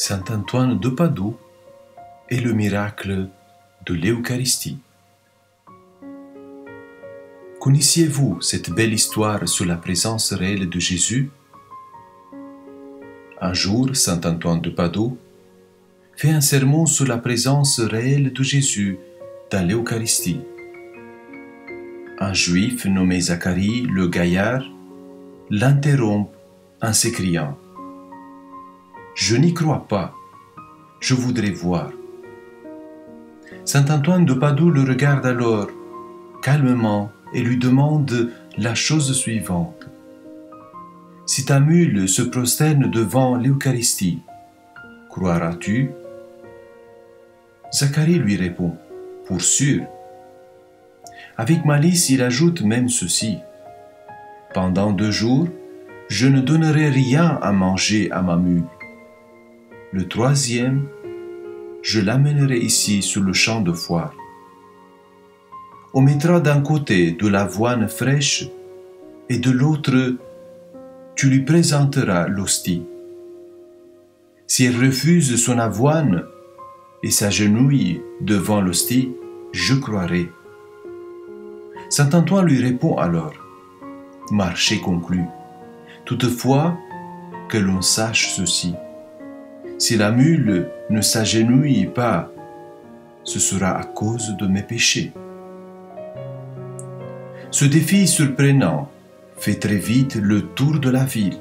Saint Antoine de Padoue et le miracle de l'Eucharistie. Connaissiez-vous cette belle histoire sur la présence réelle de Jésus? Un jour, Saint Antoine de Padoue fait un sermon sur la présence réelle de Jésus dans l'Eucharistie. Un juif nommé Zacharie le gaillard l'interrompt en s'écriant je n'y crois pas. Je voudrais voir. Saint Antoine de Padoue le regarde alors calmement et lui demande la chose suivante. Si ta mule se prosterne devant l'Eucharistie, croiras-tu? Zacharie lui répond, pour sûr. Avec malice, il ajoute même ceci. Pendant deux jours, je ne donnerai rien à manger à ma mule. Le troisième, je l'amènerai ici sur le champ de foire. On mettra d'un côté de l'avoine fraîche et de l'autre, tu lui présenteras l'hostie. Si elle refuse son avoine et s'agenouille devant l'hostie, je croirai. Saint Antoine lui répond alors, Marché conclu. Toutefois, que l'on sache ceci si la mule ne s'agenouille pas, ce sera à cause de mes péchés. Ce défi surprenant fait très vite le tour de la ville,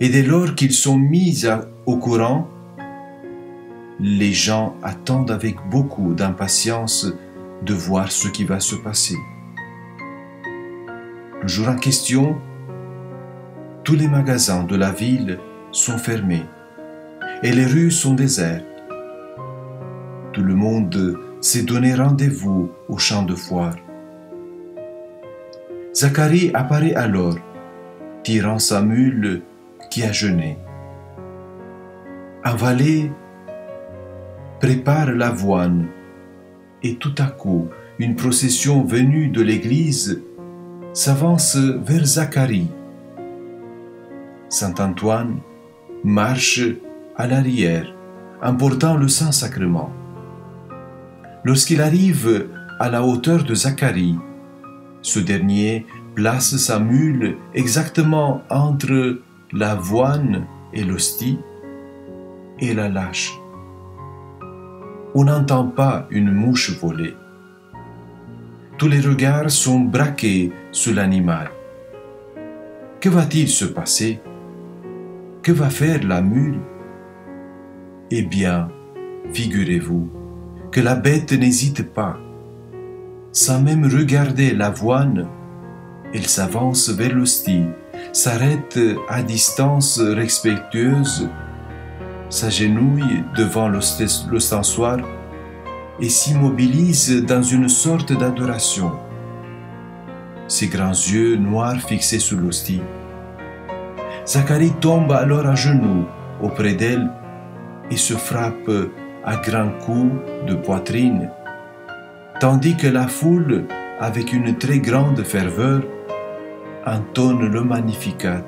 et dès lors qu'ils sont mis au courant, les gens attendent avec beaucoup d'impatience de voir ce qui va se passer. Le jour en question, tous les magasins de la ville sont fermés et les rues sont désertes. Tout le monde s'est donné rendez-vous au champ de foire. Zacharie apparaît alors, tirant sa mule qui a jeûné. Un valet prépare l'avoine et tout à coup, une procession venue de l'église s'avance vers Zacharie. Saint Antoine marche à l'arrière, emportant le Saint-Sacrement. Lorsqu'il arrive à la hauteur de Zacharie, ce dernier place sa mule exactement entre l'avoine et l'hostie et la lâche. On n'entend pas une mouche voler. Tous les regards sont braqués sur l'animal. Que va-t-il se passer? Que va faire la mule? Eh bien, figurez-vous que la bête n'hésite pas. Sans même regarder l'avoine, elle s'avance vers l'hostie, s'arrête à distance respectueuse, s'agenouille devant l'ostensoir et s'immobilise dans une sorte d'adoration. Ses grands yeux noirs fixés sur l'hostie. Zacharie tombe alors à genoux auprès d'elle se frappe à grands coups de poitrine, tandis que la foule, avec une très grande ferveur, entonne le Magnificat.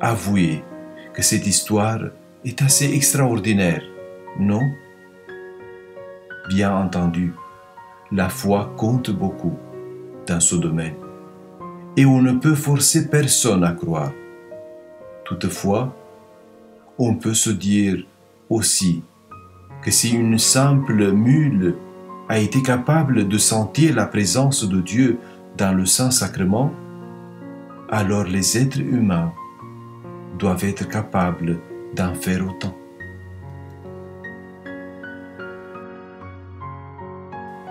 Avouez que cette histoire est assez extraordinaire, non? Bien entendu, la foi compte beaucoup dans ce domaine, et on ne peut forcer personne à croire. Toutefois, on peut se dire aussi que si une simple mule a été capable de sentir la présence de Dieu dans le Saint-Sacrement, alors les êtres humains doivent être capables d'en faire autant.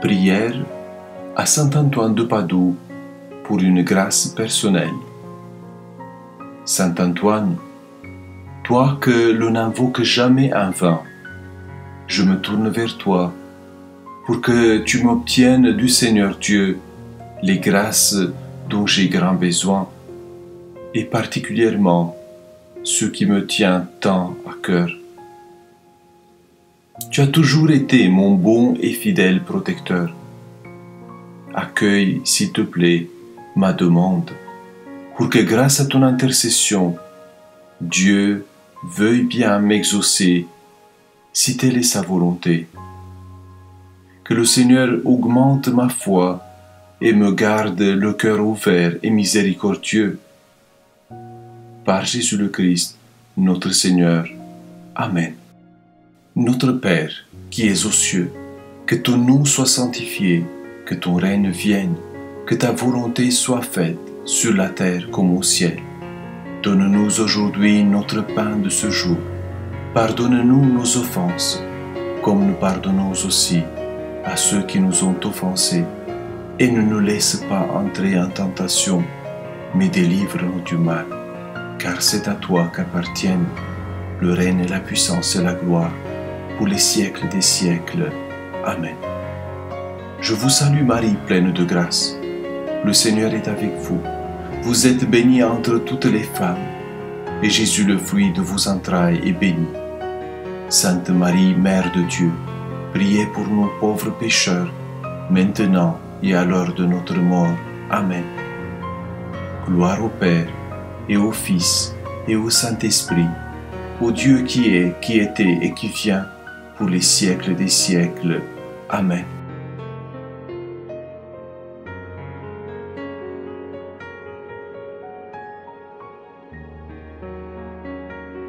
Prière à Saint Antoine de Padoue pour une grâce personnelle. Saint Antoine, toi que l'on n'invoque jamais un vain, je me tourne vers toi pour que tu m'obtiennes du Seigneur Dieu les grâces dont j'ai grand besoin, et particulièrement ce qui me tient tant à cœur. Tu as toujours été mon bon et fidèle protecteur. Accueille, s'il te plaît, ma demande, pour que grâce à ton intercession, Dieu veuille bien m'exaucer, si telle est sa volonté. Que le Seigneur augmente ma foi et me garde le cœur ouvert et miséricordieux. Par Jésus le Christ, notre Seigneur. Amen. Notre Père, qui es aux cieux, que ton nom soit sanctifié, que ton règne vienne, que ta volonté soit faite sur la terre comme au ciel. Donne-nous aujourd'hui notre pain de ce jour. Pardonne-nous nos offenses, comme nous pardonnons aussi à ceux qui nous ont offensés. Et ne nous laisse pas entrer en tentation, mais délivre-nous du mal. Car c'est à toi qu'appartiennent le règne et la puissance et la gloire pour les siècles des siècles. Amen. Je vous salue Marie, pleine de grâce. Le Seigneur est avec vous. Vous êtes bénie entre toutes les femmes, et Jésus, le fruit de vos entrailles, est béni. Sainte Marie, Mère de Dieu, priez pour nous pauvres pécheurs, maintenant et à l'heure de notre mort. Amen. Gloire au Père, et au Fils, et au Saint-Esprit, au Dieu qui est, qui était et qui vient, pour les siècles des siècles. Amen.